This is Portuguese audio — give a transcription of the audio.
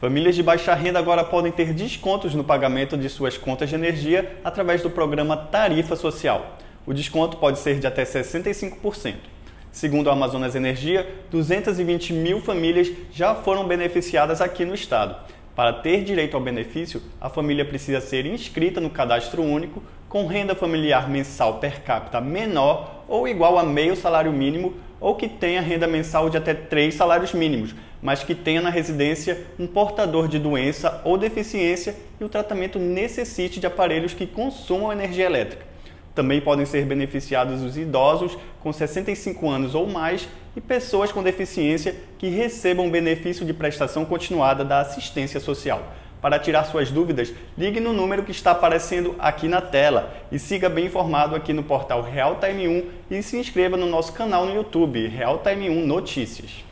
Famílias de baixa renda agora podem ter descontos no pagamento de suas contas de energia através do programa Tarifa Social. O desconto pode ser de até 65%. Segundo a Amazonas Energia, 220 mil famílias já foram beneficiadas aqui no estado. Para ter direito ao benefício, a família precisa ser inscrita no cadastro único, com renda familiar mensal per capita menor ou igual a meio salário mínimo, ou que tenha renda mensal de até três salários mínimos, mas que tenha na residência um portador de doença ou deficiência e o tratamento necessite de aparelhos que consumam energia elétrica. Também podem ser beneficiados os idosos com 65 anos ou mais e pessoas com deficiência que recebam benefício de prestação continuada da assistência social. Para tirar suas dúvidas, ligue no número que está aparecendo aqui na tela e siga bem informado aqui no portal Real Time 1 e se inscreva no nosso canal no YouTube, Real Time 1 Notícias.